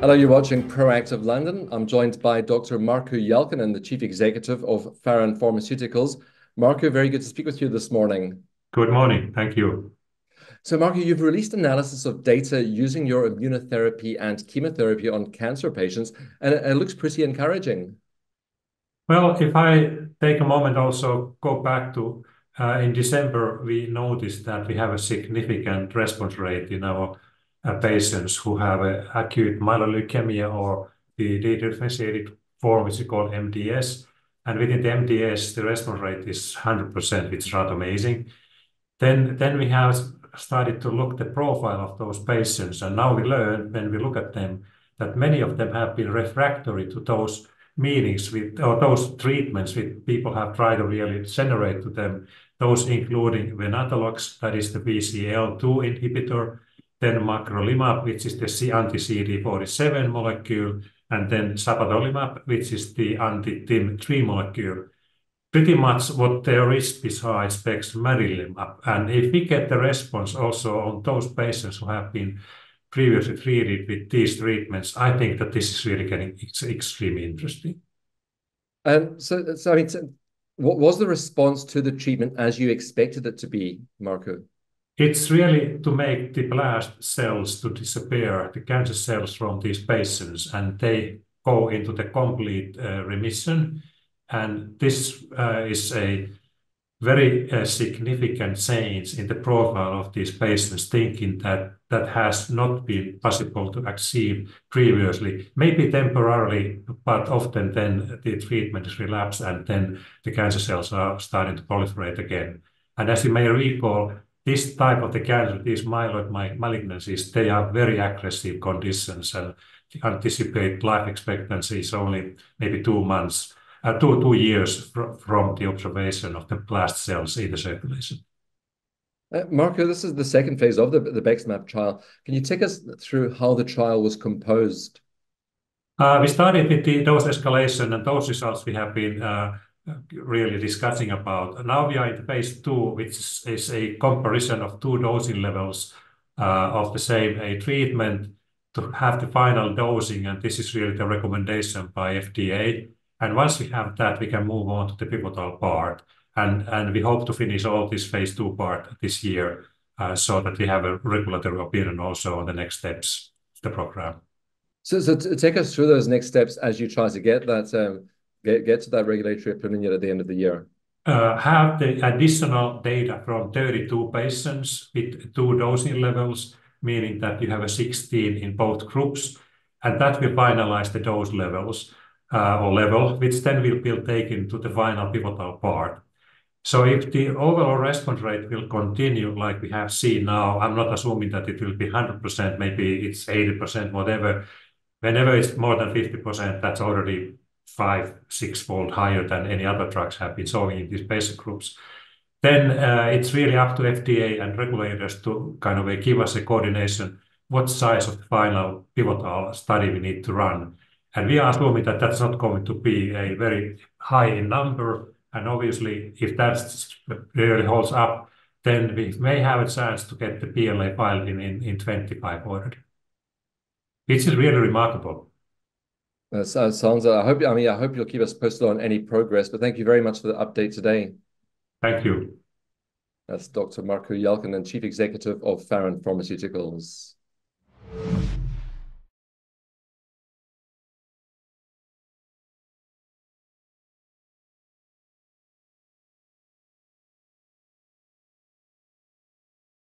Hello, you're watching Proactive London. I'm joined by Dr. Markku Jalkanen, the Chief Executive of Faron Pharmaceuticals. Markku, very good to speak with you this morning. Good morning. Thank you. So, Markku, you've released analysis of data using your immunotherapy and chemotherapy on cancer patients, and it, it looks pretty encouraging. Well, if I take a moment also go back to uh, in December, we noticed that we have a significant response rate in our Uh, patients who have uh, acute myeloid leukemia or the differentiated form, which is called MDS. And within the MDS, the response rate is 100%, which is rather amazing. Then, then we have started to look the profile of those patients, and now we learn when we look at them that many of them have been refractory to those meetings with or those treatments with people have tried to really generate to them, those including venetoclax, that is the BCL2 inhibitor, then magrolimab, which is the anti-CD47 molecule, and then sabatolimab, which is the anti-TIM3 molecule. Pretty much what there is besides bexmarilimab. And if we get the response also on those patients who have been previously treated with these treatments, I think that this is really getting extremely interesting. Um, so, so I mean, what was the response to the treatment as you expected it to be, Markku? It's really to make the blast cells to disappear, the cancer cells from these patients, and they go into the complete uh, remission. And this uh, is a very uh, significant change in the profile of these patients, thinking that that has not been possible to achieve previously. Maybe temporarily, but often then the treatment is relapsed, and then the cancer cells are starting to proliferate again. And as you may recall, this type of the cancer, these myeloid malignancies, they are very aggressive conditions, and the anticipate life expectancy is only maybe two months, uh, two, two years fr from the observation of the blast cells in the circulation. Uh, Markku, this is the second phase of the, the BEXMAB trial. Can you take us through how the trial was composed? Uh, we started with the dose escalation, and those results we have been uh, really discussing about. Now we are in phase two, which is a comparison of two dosing levels uh, of the same a treatment to have the final dosing, and this is really the recommendation by FDA. And once we have that, we can move on to the pivotal part, and we hope to finish all this phase two part this year, uh, so that we have a regulatory opinion also on the next steps the program. So, take us through those next steps as you try to get that um, get to that regulatory opinion at the end of the year? Uh, have the additional data from 32 patients with two dosing levels, meaning that you have a 16 in both groups, and that will finalize the dose levels uh, or level, which then will be taken to the final pivotal part. So if the overall response rate will continue like we have seen now, I'm not assuming that it will be 100%, maybe it's 80%, whatever. Whenever it's more than 50%, that's already five, six-fold higher than any other drugs have been showing in these patient groups, then uh, it's really up to FDA and regulators to kind of give us a coordination, what size of the final pivotal study we need to run. And we are assuming that that's not going to be a very high in number, and obviously, if that really holds up, then we may have a chance to get the BLA filed in 2025 already, which is really remarkable. Uh, that sounds. I hope. I mean, I hope you'll keep us posted on any progress. But thank you very much for the update today. Thank you. That's Dr. Markku Jalkanen, Chief Executive of Faron Pharmaceuticals.